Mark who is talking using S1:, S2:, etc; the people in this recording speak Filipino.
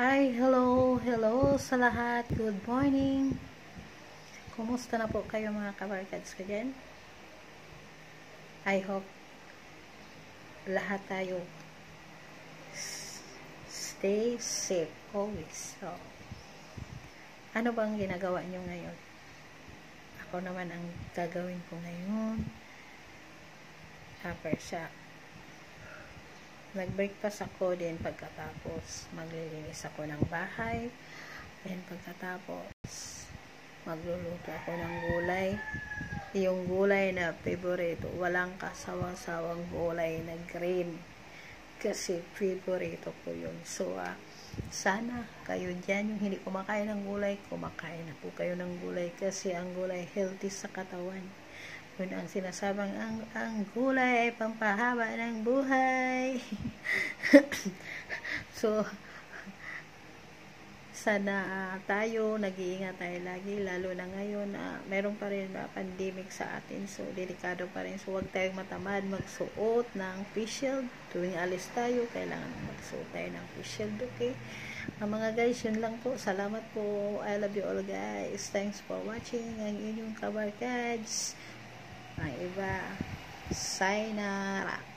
S1: Hi, hello, hello sa lahat. Good morning. Kumusta na po kayo mga kabarkads ko dyan? I hope lahat tayo stay safe always. So, ano bang ginagawa nyo ngayon? Ako naman ang gagawin ko ngayon. Upper shock Nag-breakfast ako din pagkatapos maglilinis ako ng bahay. Then pagkatapos magluluto ako ng gulay. Yung gulay na favorito, walang kasawang-sawang gulay na green. Kasi favorito ko yun. So, uh, sana kayo dyan, yung hindi kumakain ng gulay, kumakain na po kayo ng gulay kasi ang gulay healthy sa katawan. Yun ang sinasabang ang, ang gulay ay pampahaba ng buhay. so, sana uh, tayo nag-iingat tayo lagi lalo na ngayon uh, meron pa rin uh, pandemic sa atin. So delikado pa rin. So huwag tayong matamad magsuot ng face shield. Tuwing alis tayo kailangan magsuot tayo ng face shield okay? Uh, mga guys yun lang po. Salamat po. I love you all guys. Thanks for watching. Ang inyong kabarkads ang iba. Sayonara